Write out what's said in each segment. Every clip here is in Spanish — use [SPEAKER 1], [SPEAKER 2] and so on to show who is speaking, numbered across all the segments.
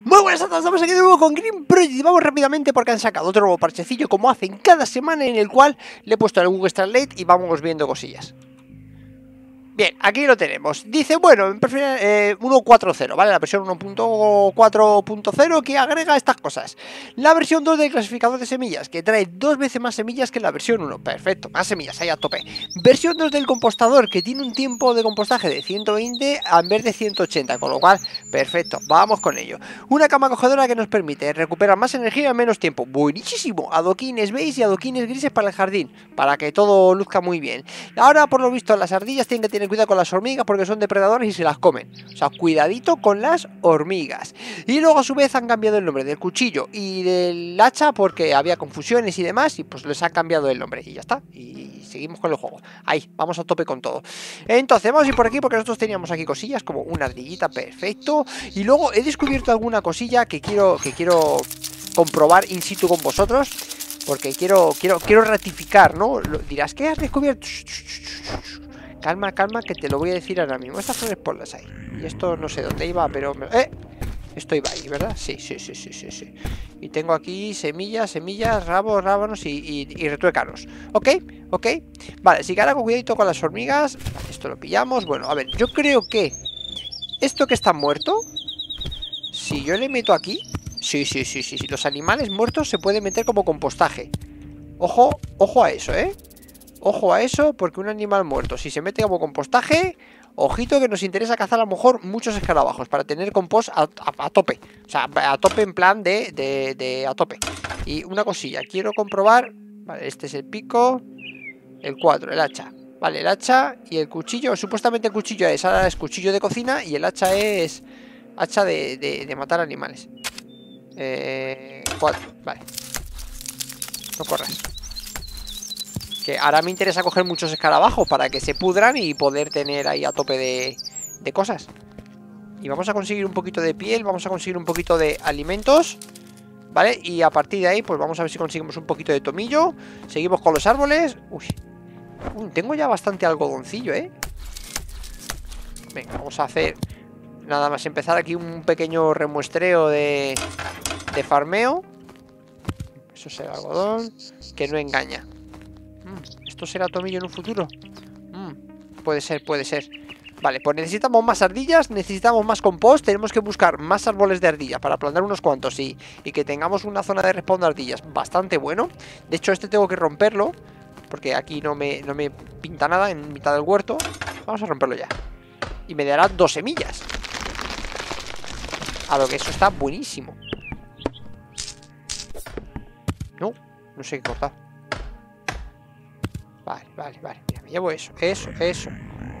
[SPEAKER 1] Muy buenas a todos, estamos aquí de nuevo con Green Project y vamos rápidamente porque han sacado otro nuevo parchecillo como hacen cada semana en el cual le he puesto el Google Translate y vamos viendo cosillas. Bien, aquí lo tenemos. Dice, bueno, eh, 1.4.0, ¿vale? La versión 1.4.0 que agrega estas cosas. La versión 2 del clasificador de semillas, que trae dos veces más semillas que la versión 1. Perfecto, más semillas, ahí a tope. Versión 2 del compostador, que tiene un tiempo de compostaje de 120 en vez de 180, con lo cual, perfecto, vamos con ello. Una cama acogedora que nos permite recuperar más energía en menos tiempo. Buenísimo. Adoquines beige y adoquines grises para el jardín, para que todo luzca muy bien. Ahora, por lo visto, las ardillas tienen que tener cuidado con las hormigas porque son depredadores y se las comen. O sea, cuidadito con las hormigas. Y luego a su vez han cambiado el nombre del cuchillo y del hacha porque había confusiones y demás y pues les han cambiado el nombre y ya está. Y seguimos con el juego. Ahí, vamos a tope con todo. Entonces, vamos a ir por aquí porque nosotros teníamos aquí cosillas como una ardillita, perfecto. Y luego he descubierto alguna cosilla que quiero, que quiero comprobar in situ con vosotros. Porque quiero, quiero, quiero ratificar, ¿no? Dirás, ¿qué has descubierto? Calma, calma, que te lo voy a decir ahora mismo. Estas son las ahí. Y esto no sé dónde iba, pero... ¡Eh! Esto iba ahí, ¿verdad? Sí, sí, sí, sí, sí, sí. Y tengo aquí semillas, semillas, rabos, rábanos y, y, retuécanos. ¿Ok? ¿Ok? Vale, si ahora con cuidadito con las hormigas. esto lo pillamos. Bueno, a ver, yo creo que... Esto que está muerto... Si yo le meto aquí... Sí, sí, sí, sí. Los animales muertos se pueden meter como compostaje. Ojo, ojo a eso, ¿eh? Ojo a eso, porque un animal muerto, si se mete como compostaje, ojito que nos interesa cazar a lo mejor muchos escarabajos para tener compost a, tope. O sea, a tope en plan de, de, a tope. Y una cosilla, quiero comprobar. Vale, este es el pico. El 4, el hacha. Vale, el hacha y el cuchillo. Supuestamente el cuchillo es, ahora es cuchillo de cocina y el hacha es hacha de, de matar animales. Eh, 4, vale. No corras que ahora me interesa coger muchos escarabajos para que se pudran y poder tener ahí a tope de, cosas. Y vamos a conseguir un poquito de piel, vamos a conseguir un poquito de alimentos, ¿vale? Y a partir de ahí, pues vamos a ver si conseguimos un poquito de tomillo. Seguimos con los árboles. Uy, tengo ya bastante algodoncillo, ¿eh? Venga, vamos a hacer nada más empezar aquí un pequeño remuestreo de, de farmeo. Eso es el algodón, que no engaña. ¿Esto será tomillo en un futuro? Mm, puede ser, puede ser. Vale, pues necesitamos más ardillas, necesitamos más compost Tenemos que buscar más árboles de ardilla Para plantar unos cuantos y, y que tengamos una zona de respawn de ardillas Bastante bueno. De hecho este tengo que romperlo Porque aquí no me, no me pinta nada en mitad del huerto. Vamos a romperlo ya. Y me dará dos semillas. A lo que eso está buenísimo. No, no sé qué cortar Vale, vale, vale. Mira, me llevo eso, eso, eso,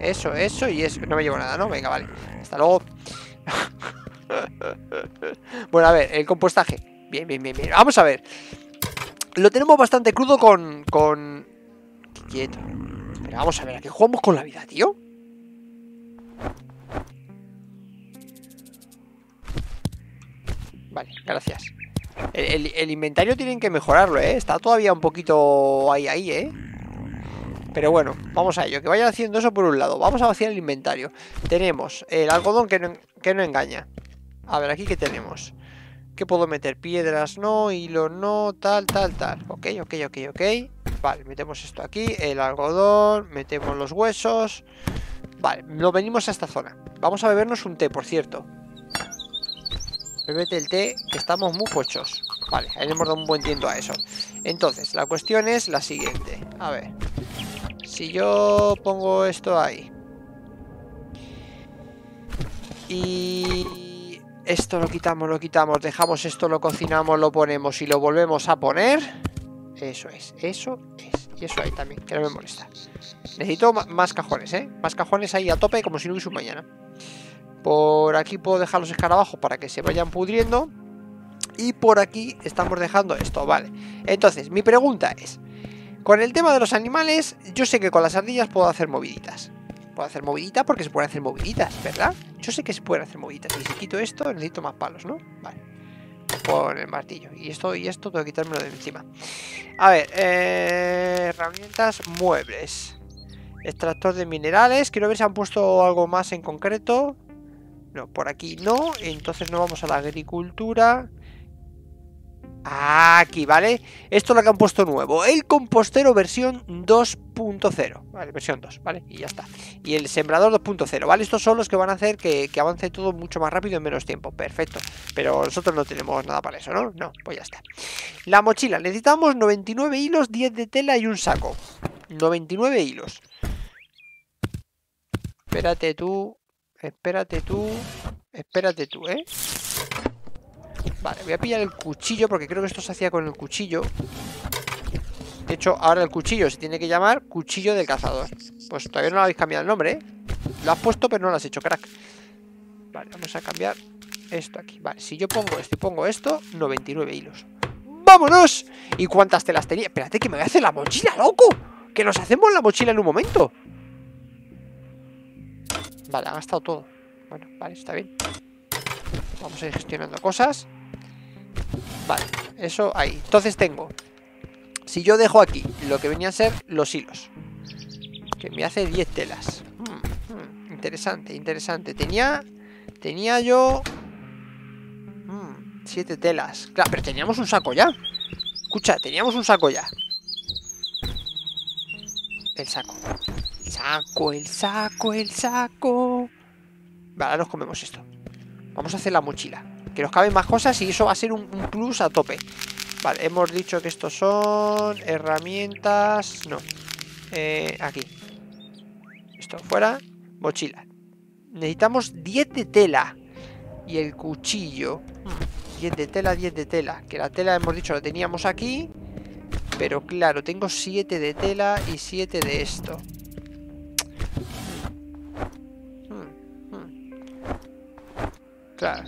[SPEAKER 1] eso, eso y eso. No me llevo nada, ¿no? Venga, vale. Hasta luego. bueno, a ver, el compostaje. Bien, bien, bien, bien. Vamos a ver. Lo tenemos bastante crudo con... con... Quieto. Pero vamos a ver, ¿a qué jugamos con la vida, tío? Vale, gracias. El, el, inventario tienen que mejorarlo, ¿eh? Está todavía un poquito ahí, ahí, ¿eh? Pero bueno, vamos a ello, que vayan haciendo eso por un lado. Vamos a vaciar el inventario. Tenemos el algodón que no, que no engaña. A ver, aquí que tenemos. ¿Qué puedo meter? Piedras no, hilo no, tal, tal, tal. Ok, ok, ok, ok. Vale, metemos esto aquí, el algodón Metemos los huesos. Vale, nos venimos a esta zona. Vamos a bebernos un té, por cierto. Bebete el té, que estamos muy pochos. Vale, ahí le hemos dado un buen tiento a eso. Entonces, la cuestión es la siguiente. A ver si yo pongo esto ahí. Y esto lo quitamos, lo quitamos, dejamos esto, lo cocinamos, lo ponemos y lo volvemos a poner. Eso es, eso es. Y eso ahí también, que no me molesta. Necesito más cajones, ¿eh? Más cajones ahí a tope como si no hubiese un mañana. Por aquí puedo dejar los escarabajos para que se vayan pudriendo. Y por aquí estamos dejando esto, vale. Entonces, mi pregunta es... Con el tema de los animales, yo sé que con las ardillas puedo hacer moviditas. Puedo hacer moviditas porque se pueden hacer moviditas, ¿verdad? Yo sé que se pueden hacer moviditas. Y si quito esto, necesito más palos, ¿no? Vale. Con el martillo. Y esto y esto tengo que quitármelo de encima. A ver, eh, herramientas, muebles. Extractor de minerales. Quiero ver si han puesto algo más en concreto. No, por aquí no. Entonces no vamos a la agricultura. Aquí, ¿vale? Esto es lo que han puesto nuevo. El compostero versión 2.0. Vale, versión 2, ¿vale? Y ya está. Y el sembrador 2.0, ¿vale? Estos son los que van a hacer que, avance todo mucho más rápido en menos tiempo. Perfecto. Pero nosotros no tenemos nada para eso, ¿no? No, pues ya está. La mochila. Necesitamos 99 hilos, 10 de tela y un saco. 99 hilos. Espérate tú. Espérate tú. Espérate tú, ¿eh? Vale, voy a pillar el cuchillo porque creo que esto se hacía con el cuchillo. De hecho, ahora el cuchillo se tiene que llamar cuchillo del cazador. Pues todavía no lo habéis cambiado el nombre, ¿eh? Lo has puesto pero no lo has hecho, crack. Vale, vamos a cambiar esto aquí. Vale, si yo pongo esto y pongo esto, 99 hilos. ¡Vámonos! ¿Y cuántas telas tenía? Espérate que me voy a hacer la mochila, loco. Que nos hacemos la mochila en un momento. Vale, ha gastado todo. Bueno, vale, está bien. Vamos a ir gestionando cosas. Vale, eso ahí. Entonces tengo... Si yo dejo aquí lo que venía a ser los hilos. Que me hace 10 telas. Hmm, hmm, interesante, interesante. Tenía... Tenía yo... 7 hmm, telas. Claro, pero teníamos un saco ya. Escucha, teníamos un saco ya. El saco. El saco, el saco, el saco. Vale, ahora nos comemos esto. Vamos a hacer la mochila. Que nos caben más cosas y eso va a ser un, plus a tope. Vale, hemos dicho que estos son herramientas... No. Eh, aquí. Esto fuera. Mochila. Necesitamos 10 de tela. Y el cuchillo. 10 de tela, 10 de tela. Que la tela hemos dicho la teníamos aquí. Pero claro, tengo 7 de tela y 7 de esto. Claro.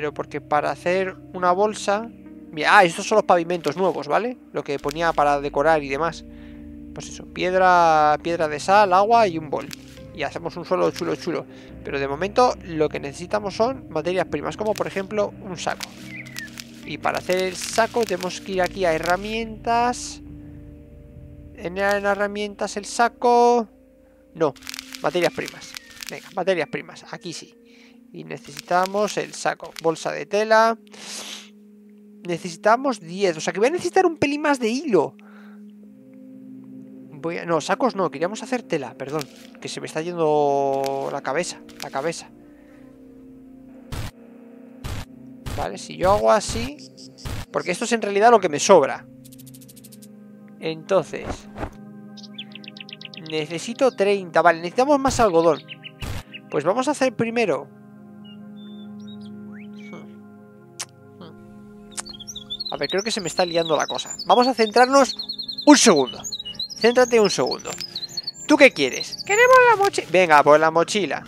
[SPEAKER 1] Pero porque para hacer una bolsa... Ah, estos son los pavimentos nuevos, ¿vale? Lo que ponía para decorar y demás. Pues eso, piedra, piedra de sal, agua y un bol. Y hacemos un suelo chulo chulo. Pero de momento lo que necesitamos son materias primas, como por ejemplo un saco. Y para hacer el saco tenemos que ir aquí a herramientas. En, en herramientas el saco... No, materias primas. Venga, materias primas, aquí sí. Y necesitamos el saco. Bolsa de tela. Necesitamos 10. O sea que voy a necesitar un pelín más de hilo. Voy a... No, sacos no. Queríamos hacer tela. Perdón. Que se me está yendo la cabeza. La cabeza. Vale, si yo hago así... Porque esto es en realidad lo que me sobra. Entonces... Necesito 30. Vale, necesitamos más algodón. Pues vamos a hacer primero ver, creo que se me está liando la cosa. Vamos a centrarnos un segundo. Céntrate un segundo. ¿Tú qué quieres? Queremos la mochila. Venga, pues la mochila.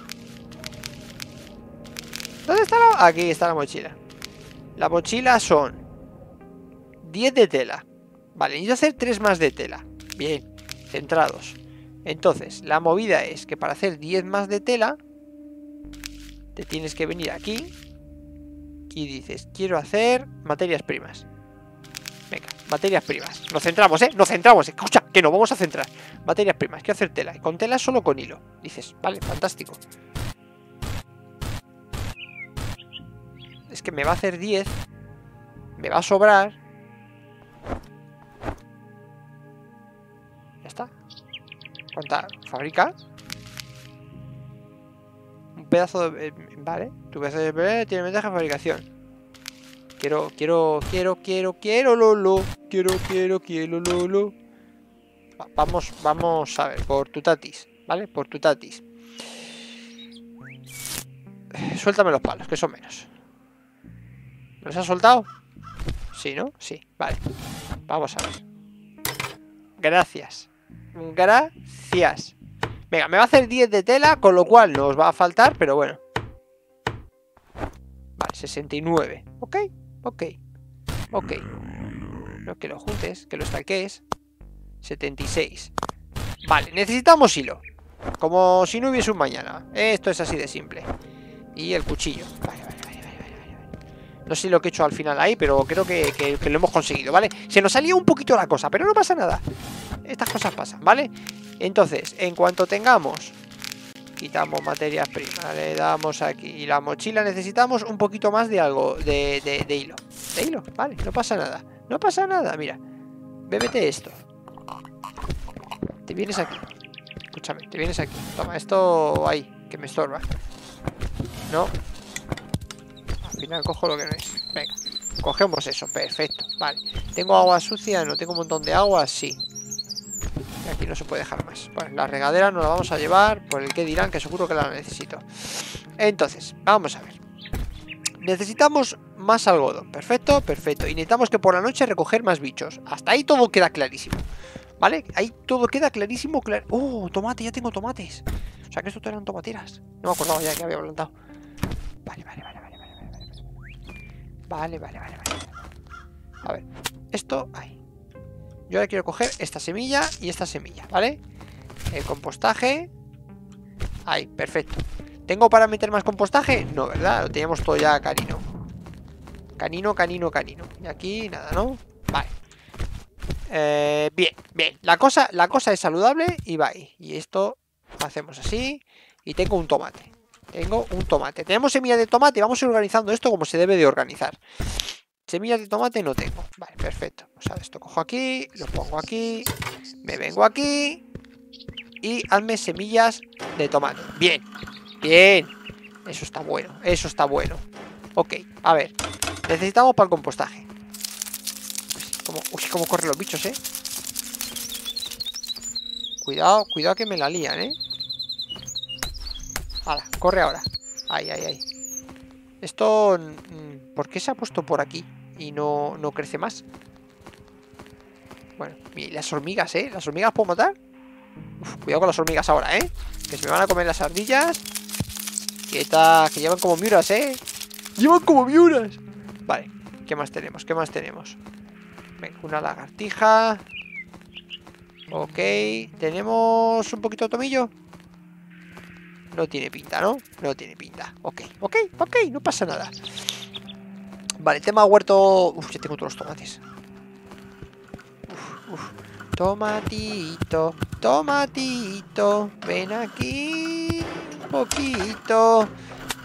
[SPEAKER 1] ¿Dónde está la...? Aquí está la mochila. La mochila son 10 de tela. Vale, necesito hacer 3 más de tela. Bien, centrados. Entonces, la movida es que para hacer 10 más de tela, te tienes que venir aquí y dices, quiero hacer materias primas. Venga, materias primas. Nos centramos, ¿eh? Nos centramos. Escucha, que nos vamos a centrar. Materias primas. Quiero hacer tela. Y con tela solo con hilo. Dices, vale, fantástico. Es que me va a hacer 10. Me va a sobrar. Ya está. ¿Cuánta? ¿Fabrica? Un pedazo de... Eh, vale. Tu pedazo de... Tiene ventaja de fabricación. Quiero, quiero, quiero, quiero, quiero, Lolo. Quiero, quiero, quiero, Lolo. Vamos, vamos a ver, por tu tatis, ¿vale? Por tu tatis. Suéltame los palos, que son menos. ¿Los has soltado? Sí, ¿no? Sí, vale. Vamos a ver. Gracias. Gracias. Venga, me va a hacer 10 de tela, con lo cual nos va a faltar, pero bueno. Vale, 69. ¿Ok? Ok. Ok. No, que lo juntes, que lo estaques. 76. Vale, necesitamos hilo. Como si no hubiese un mañana. Esto es así de simple. Y el cuchillo. Vale, vale, vale, vale, No sé lo que he hecho al final ahí, pero creo que, que, lo hemos conseguido, ¿vale? Se nos salió un poquito la cosa, pero no pasa nada. Estas cosas pasan, ¿vale? Entonces, en cuanto tengamos Quitamos materias primas, le damos aquí. Y la mochila necesitamos un poquito más de algo, de, de, de hilo. De hilo, vale, no pasa nada. No pasa nada, mira. Bébete esto. Te vienes aquí. Escúchame, te vienes aquí. Toma, esto ahí, que me estorba. No. Al final cojo lo que no es. Venga, cogemos eso, perfecto. Vale. ¿Tengo agua sucia? No tengo un montón de agua, sí. Y no se puede dejar más. Bueno, la regadera nos la vamos a llevar por el que dirán, que seguro que la necesito. Entonces, vamos a ver. Necesitamos más algodón. Perfecto, perfecto. Y necesitamos que por la noche recoger más bichos. Hasta ahí todo queda clarísimo. ¿Vale? Ahí todo queda clarísimo. Clar... ¡Oh! Tomate, ya tengo tomates. O sea que esto eran tomateras. No me acordaba ya que había plantado. Vale, vale, vale, vale, vale, vale. Vale, vale, vale, vale. A ver. Esto, ahí. Yo ahora quiero coger esta semilla y esta semilla, ¿vale? El compostaje. Ahí, perfecto. ¿Tengo para meter más compostaje? No, ¿verdad? Lo teníamos todo ya canino. Canino, canino, canino. Y aquí nada, ¿no? Vale. Eh, bien, bien. La cosa, la cosa es saludable y va ahí. Y esto hacemos así. Y tengo un tomate. Tengo un tomate. Tenemos semillas de tomate. Vamos a ir organizando esto como se debe de organizar. Semillas de tomate no tengo. Vale, perfecto. O sea, esto cojo aquí, lo pongo aquí. Me vengo aquí. Y hazme semillas de tomate. Bien. Bien. Eso está bueno. Eso está bueno. Ok, a ver. Necesitamos para el compostaje. Como, uy, cómo corren los bichos, ¿eh? Cuidado, cuidado que me la lían, ¿eh? Hala, corre ahora. Ay, ay, ay. Esto... Mm, ¿Por qué se ha puesto por aquí? Y no, no crece más. Bueno, y las hormigas, ¿eh? ¿Las hormigas puedo matar? Uf, cuidado con las hormigas ahora, ¿eh? Que se me van a comer las ardillas. Quieta, que llevan como miuras, ¿eh? Llevan como miuras. Vale, ¿qué más tenemos? ¿Qué más tenemos? Venga, una lagartija. Ok, ¿tenemos un poquito de tomillo? No tiene pinta, ¿no? No tiene pinta. Ok, ok, ok, no pasa nada. Vale, tema huerto... Uf, ya tengo todos los tomates. Uf, uf. Tomatito, tomatito, ven aquí un poquito.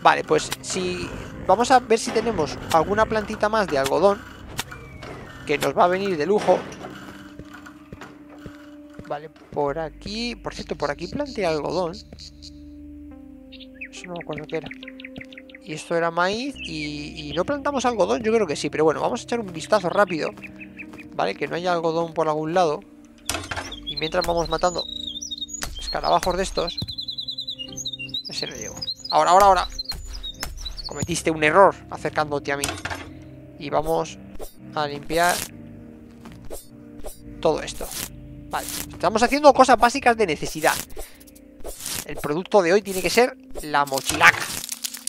[SPEAKER 1] Vale, pues si... Vamos a ver si tenemos alguna plantita más de algodón que nos va a venir de lujo. Vale, por aquí... Por cierto, por aquí planteé algodón. Eso no me acuerdo qué era. Y esto era maíz y, no plantamos algodón, yo creo que sí. Pero bueno, vamos a echar un vistazo rápido. ¿Vale? Que no haya algodón por algún lado. Y mientras vamos matando escarabajos de estos. Ese no llegó. Ahora, ahora, ahora. Cometiste un error acercándote a mí. Y vamos a limpiar todo esto. Vale, estamos haciendo cosas básicas de necesidad. El producto de hoy tiene que ser la mochilaca.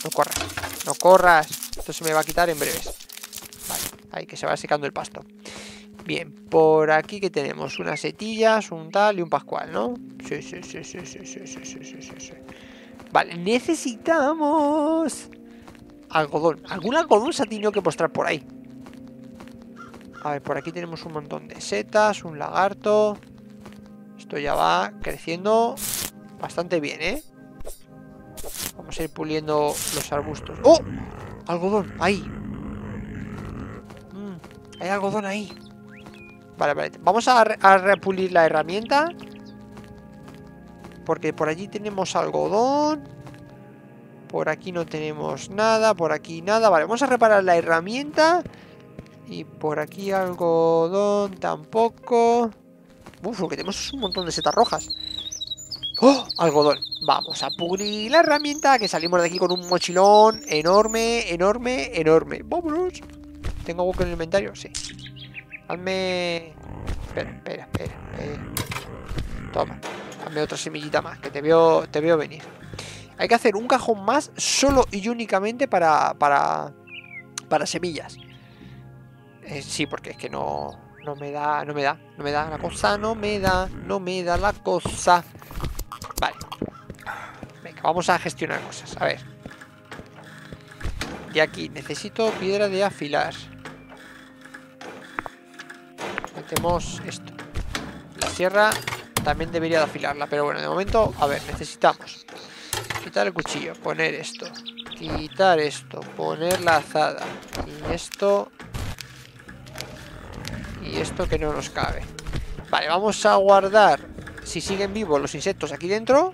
[SPEAKER 1] No corras, no corras. Esto se me va a quitar en breves. Vale, ahí que se va secando el pasto. Bien, por aquí que tenemos unas setillas, un tal y un pascual, ¿no? Sí, sí, sí, sí, sí, sí, sí, sí, sí, sí. Vale, necesitamos algodón. Algún algodón se ha tenido que mostrar por ahí. A ver, por aquí tenemos un montón de setas, un lagarto. Esto ya va creciendo bastante bien, ¿eh? Vamos a ir puliendo los arbustos. ¡Oh! Algodón, ahí. Mm, hay algodón ahí. Vale, vale. Vamos a, a repulir la herramienta. Porque por allí tenemos algodón. Por aquí no tenemos nada. Por aquí nada. Vale, vamos a reparar la herramienta. Y por aquí algodón tampoco. Uf, lo que tenemos es un montón de setas rojas. ¡Oh! Algodón. Vamos a pulir la herramienta que salimos de aquí con un mochilón enorme, enorme, enorme. ¡Vámonos! ¿Tengo algo en el inventario? Sí. Hazme... Espera, espera, espera, espera. Toma. Hazme otra semillita más, que te veo, te veo venir. Hay que hacer un cajón más solo y únicamente para, para, para semillas. Eh, sí, porque es que no, no me da, no me da, no me da la cosa, no me da, no me da la cosa. Vamos a gestionar cosas. A ver. Y aquí, necesito piedra de afilar. Metemos esto. La sierra también debería de afilarla, pero bueno, de momento, a ver, necesitamos quitar el cuchillo, poner esto, quitar esto, poner la azada y esto y esto que no nos cabe. Vale, vamos a guardar si siguen vivos los insectos aquí dentro.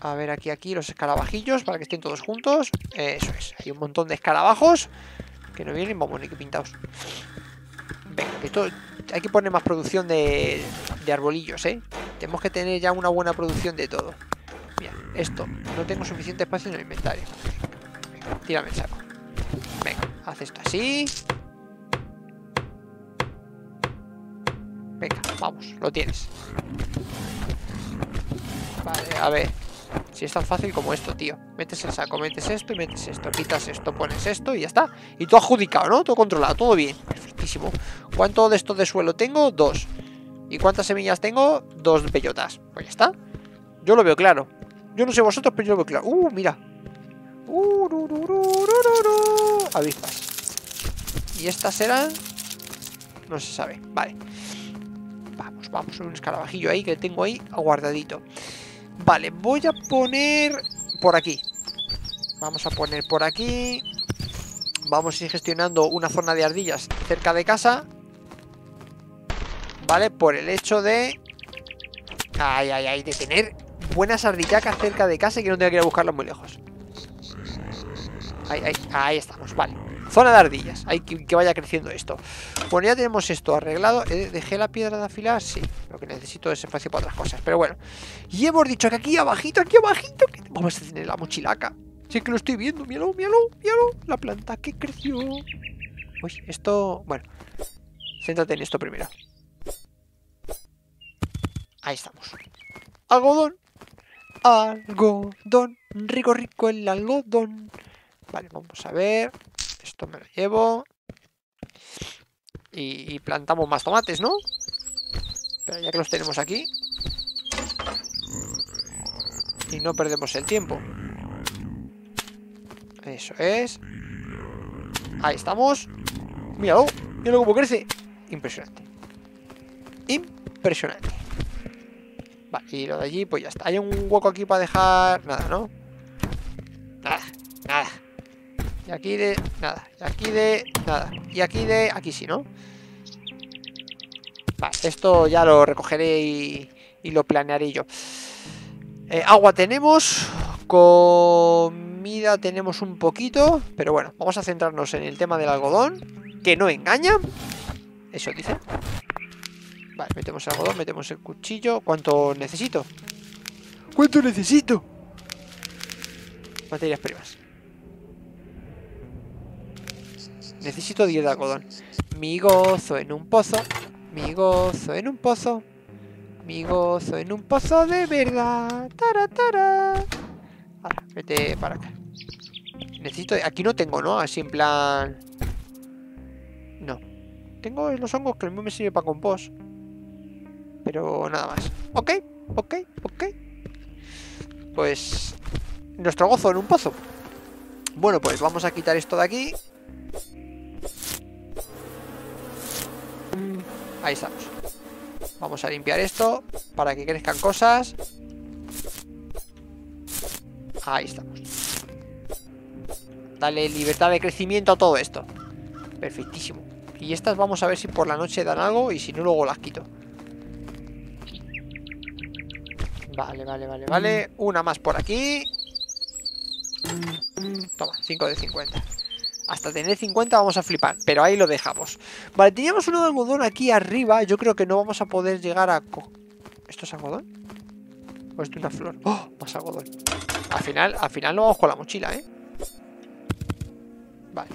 [SPEAKER 1] A ver, aquí, aquí, los escarabajillos para que estén todos juntos. Eso es, hay un montón de escarabajos que no vienen, vamos, ni que pintados. Venga, esto hay que poner más producción de, de arbolillos, ¿eh? Tenemos que tener ya una buena producción de todo. Mira, esto, no tengo suficiente espacio en el inventario. Venga, tírame el saco. Venga, haz esto así. Venga, vamos, lo tienes. Vale, a ver. Si es tan fácil como esto, tío. Metes el saco, metes esto y metes esto. Quitas esto, pones esto y ya está. Y todo adjudicado, ¿no? Todo controlado, todo bien. Perfectísimo. ¿Cuánto de esto de suelo tengo? Dos. ¿Y cuántas semillas tengo? Dos bellotas. Pues ya está. Yo lo veo claro. Yo no sé vosotros, pero yo lo veo claro. Uh, mira. Uh, Avispas. ¿Y estas eran? No se sabe. Vale. Vamos, vamos. Un escarabajillo ahí que tengo ahí aguardadito. Vale, voy a poner por aquí. Vamos a poner por aquí. Vamos a ir gestionando una zona de ardillas cerca de casa. Vale, por el hecho de... Ay, ay, ay, de tener buenas ardillacas cerca de casa y que no tenga que ir a buscarlas muy lejos. Ahí, ahí, ahí estamos, vale. Zona de ardillas, hay que, que, vaya creciendo esto. Bueno, ya tenemos esto arreglado. ¿Eh, ¿Dejé la piedra de afilar? Sí. Lo que necesito es espacio para otras cosas. Pero bueno. Y hemos dicho que aquí abajito, aquí abajito, vamos a tener la mochilaca. Sí que lo estoy viendo. Míralo, míralo, míralo. La planta que creció. Uy, esto... Bueno. Céntrate en esto primero. Ahí estamos. Algodón. Algodón. Rico, rico el algodón. Vale, vamos a ver. Esto me lo llevo. Y, plantamos más tomates, ¿no? Pero ya que los tenemos aquí. Y no perdemos el tiempo. Eso es. Ahí estamos. Míralo. Míralo cómo crece. Impresionante. Impresionante. Vale, y lo de allí, pues ya está. Hay un hueco aquí para dejar... Nada, ¿no? Y aquí de... Nada. Y aquí de... Nada. Y aquí de... Aquí sí, ¿no? Vale, esto ya lo recogeré y, y lo planearé yo. Eh, agua tenemos. Comida tenemos un poquito. Pero bueno, vamos a centrarnos en el tema del algodón. Que no engaña. Eso dice. Vale, metemos el algodón, metemos el cuchillo. ¿Cuánto necesito? ¿Cuánto necesito? Materias primas. Necesito 10 de algodón. Mi gozo en un pozo. Mi gozo en un pozo. Mi gozo en un pozo de verdad. Tara, tara. Ahora, vete para acá. Necesito... Aquí no tengo, ¿no? Así en plan... No. Tengo los hongos que mí me sirve para compost. Pero nada más. Ok, ok, ok. Pues... Nuestro gozo en un pozo. Bueno, pues vamos a quitar esto de aquí. Ahí estamos. Vamos a limpiar esto para que crezcan cosas. Ahí estamos. Dale libertad de crecimiento a todo esto. Perfectísimo. Y estas vamos a ver si por la noche dan algo y si no luego las quito. Vale, vale, vale, vale. Una más por aquí. Toma, 5 de 50. Hasta tener 50 vamos a flipar, pero ahí lo dejamos. Vale, teníamos uno de algodón aquí arriba. Yo creo que no vamos a poder llegar a... ¿Esto es algodón? ¿O esto es una flor? ¡Oh! Más algodón. Al final, al final no vamos con la mochila, ¿eh? Vale.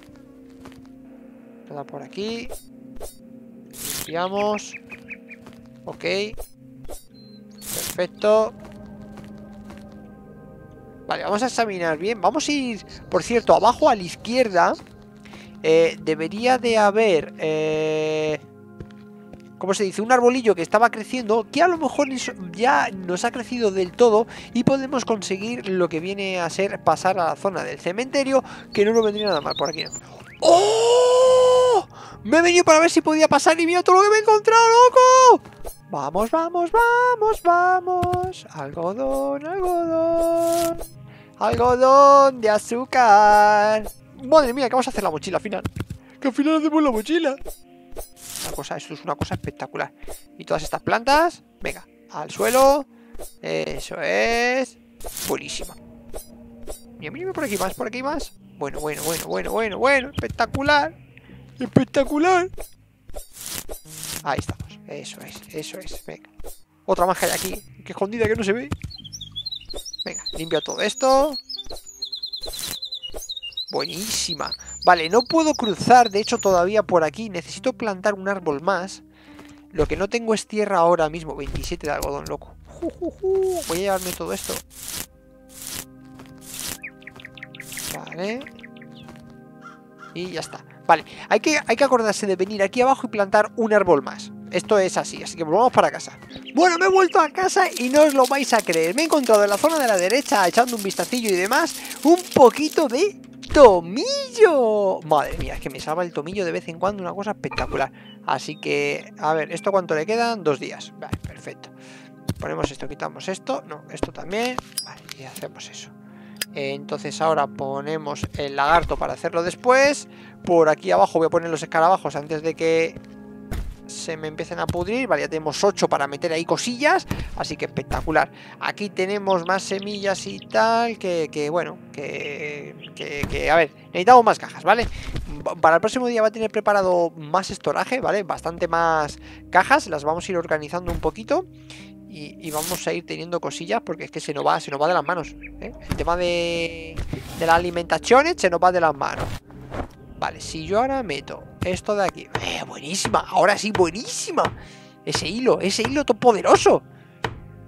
[SPEAKER 1] Nada por aquí. Limpiamos. Ok. Perfecto. Vale, vamos a examinar bien. Vamos a ir, por cierto, abajo a la izquierda. Eh, debería de haber... Eh, ¿Cómo se dice? Un arbolillo que estaba creciendo que a lo mejor ya nos ha crecido del todo y podemos conseguir lo que viene a ser pasar a la zona del cementerio que no nos vendría nada mal por aquí. ¡Oh! Me he venido para ver si podía pasar y mira todo lo que me he encontrado, loco. Vamos, vamos, vamos, vamos. Algodón, algodón. Algodón de azúcar. Madre mía, ¿qué vamos a hacer la mochila al final? Que al final hacemos la mochila. Una cosa, esto es una cosa espectacular. Y todas estas plantas, venga, al suelo. Eso es. Buenísimo. Mira, mira por aquí más, por aquí más. Bueno, bueno, bueno, bueno, bueno, bueno. Espectacular. Espectacular. Ahí estamos. Eso es, eso es. Venga. Otra que hay aquí. Que escondida que no se ve. Venga, limpio todo esto. Buenísima. Vale, no puedo cruzar, de hecho, todavía por aquí. Necesito plantar un árbol más. Lo que no tengo es tierra ahora mismo. 27 de algodón, loco. Voy a llevarme todo esto. Vale. Y ya está. Vale, hay que, hay que acordarse de venir aquí abajo y plantar un árbol más. Esto es así, así que volvamos para casa. Bueno, me he vuelto a casa y no os lo vais a creer. Me he encontrado en la zona de la derecha, echando un vistacillo y demás, un poquito de tomillo. Madre mía, es que me salva el tomillo de vez en cuando, una cosa espectacular. Así que, a ver, ¿esto cuánto le quedan? Dos días. Vale, perfecto. Ponemos esto, quitamos esto. No, esto también. Vale, y hacemos eso. Entonces ahora ponemos el lagarto para hacerlo después. Por aquí abajo voy a poner los escarabajos antes de que se me empiecen a pudrir. Vale, ya tenemos 8 para meter ahí cosillas. Así que espectacular. Aquí tenemos más semillas y tal. Que, bueno, que, que, a ver, necesitamos más cajas, ¿vale? Para el próximo día va a tener preparado más estoraje, ¿vale? Bastante más cajas. Las vamos a ir organizando un poquito. Y, vamos a ir teniendo cosillas porque es que se nos va, se nos va de las manos. ¿eh? El tema de, de la alimentación se nos va de las manos. Vale, si yo ahora meto esto de aquí. Eh, buenísima, ahora sí, buenísima. Ese hilo, ese hilo todo poderoso.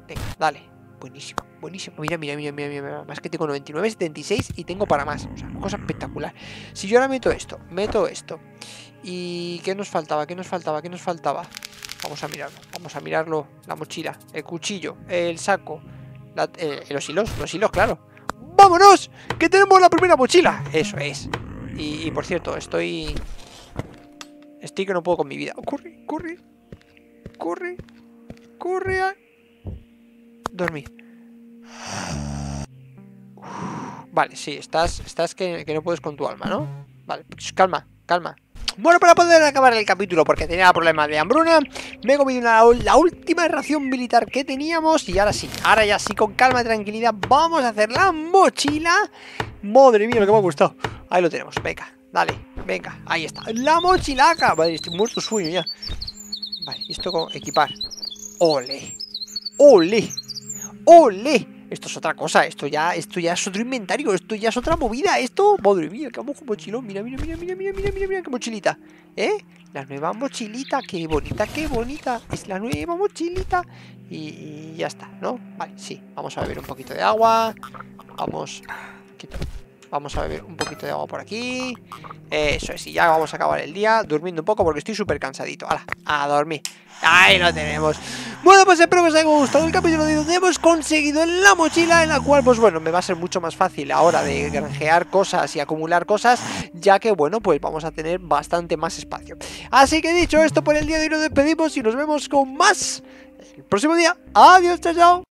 [SPEAKER 1] Venga, dale. Buenísimo, buenísimo. Mira, mira, mira, mira, mira. Más que tengo 99, 76 y tengo para más. O sea, una cosa espectacular. Si yo ahora meto esto, meto esto. ¿Y qué nos faltaba? ¿Qué nos faltaba? ¿Qué nos faltaba? Vamos a mirarlo, vamos a mirarlo. La mochila, el cuchillo, el saco, eh, los hilos, los hilos, claro. ¡Vámonos! ¡Que tenemos la primera mochila! Eso es. Y, por cierto, estoy... Estoy que no puedo con mi vida. Corre, corre. Corre. Corre a... Dormir. Vale, sí, estás, estás que, no puedes con tu alma, ¿no? Vale, pues calma, calma. Bueno, para poder acabar el capítulo, porque tenía problemas de hambruna, me he comido la última ración militar que teníamos y ahora sí, ahora ya sí, con calma y tranquilidad, vamos a hacer la mochila. Madre mía, lo que me ha gustado. Ahí lo tenemos, venga, dale, venga, ahí está. La mochilaca. Vale, estoy muerto sueño ya. Vale, esto con equipar. Ole, ole, ole. Esto es otra cosa, esto ya, esto ya es otro inventario, esto ya es otra movida, esto, madre mía, qué mochilón, mira, mira, mira, mira, mira, mira, mira, mira, qué mochilita, ¿eh? La nueva mochilita, qué bonita, qué bonita, es la nueva mochilita y, ya está, ¿no? Vale, sí, vamos a beber un poquito de agua, vamos, vamos a beber un poquito de agua por aquí, eso es, y ya vamos a acabar el día durmiendo un poco porque estoy súper cansadito, ¡Hala! a dormir. Ahí lo tenemos. Bueno, pues espero que os haya gustado el capítulo de donde hemos conseguido la mochila en la cual, pues bueno, me va a ser mucho más fácil ahora de granjear cosas y acumular cosas, ya que, bueno, pues vamos a tener bastante más espacio. Así que dicho esto por el día de hoy nos despedimos y nos vemos con más el próximo día. Adiós, chao, chao.